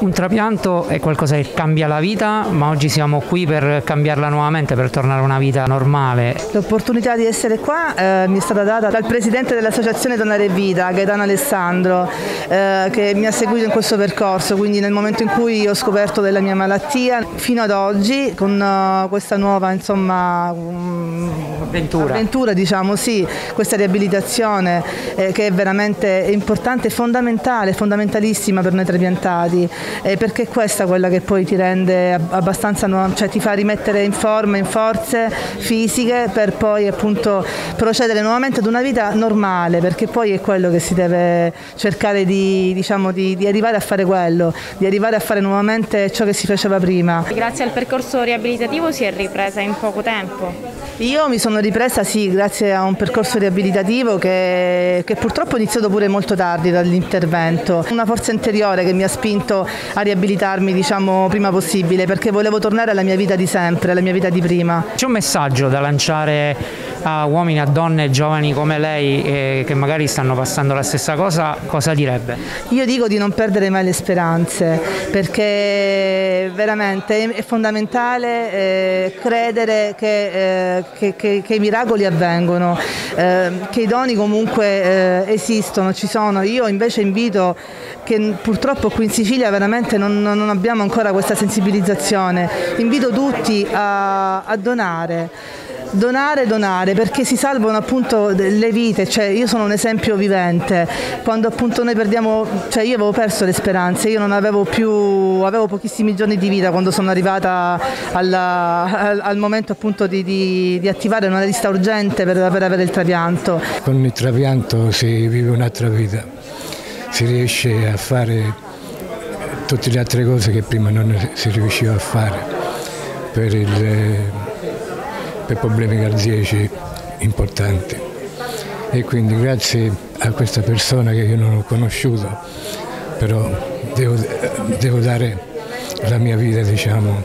Un trapianto è qualcosa che cambia la vita, ma oggi siamo qui per cambiarla nuovamente, per tornare a una vita normale. L'opportunità di essere qua eh, mi è stata data dal presidente dell'associazione Donare Vita, Gaetano Alessandro, eh, che mi ha seguito in questo percorso, quindi nel momento in cui ho scoperto della mia malattia, fino ad oggi con uh, questa nuova insomma, um, avventura. avventura diciamo, sì, questa riabilitazione eh, che è veramente importante fondamentale, fondamentalissima per noi trapiantati eh, perché è questa quella che poi ti rende abbastanza, cioè ti fa rimettere in forma, in forze fisiche per poi appunto procedere nuovamente ad una vita normale, perché poi è quello che si deve cercare di, diciamo, di, di arrivare a fare quello, di arrivare a fare nuovamente ciò che si faceva prima. Grazie al percorso riabilitativo si è ripresa in poco tempo. Io mi sono ripresa sì grazie a un percorso riabilitativo che, che purtroppo è iniziato pure molto tardi dall'intervento, una forza interiore che mi ha spinto a riabilitarmi diciamo prima possibile perché volevo tornare alla mia vita di sempre, alla mia vita di prima. C'è un messaggio da lanciare a uomini, a donne giovani come lei eh, che magari stanno passando la stessa cosa, cosa direbbe? Io dico di non perdere mai le speranze perché veramente è fondamentale eh, credere che, eh, che, che, che, i miracoli avvengono, eh, che i doni comunque eh, esistono, ci sono. Io invece invito che purtroppo qui in Sicilia veramente non, non abbiamo ancora questa sensibilizzazione, invito tutti a, a donare donare, donare, perché si salvano appunto le vite, cioè io sono un esempio vivente, quando appunto noi perdiamo, cioè io avevo perso le speranze, io non avevo più, avevo pochissimi giorni di vita quando sono arrivata alla, al, al, momento appunto di, di, di, attivare una lista urgente per, per avere il trapianto. Con il trapianto si vive un'altra vita, si riesce a fare tutte le altre cose che prima non si riusciva a fare. Per il per problemi cardiaci importanti. E quindi grazie a questa persona che io non ho conosciuto, però devo, devo dare la mia vita diciamo,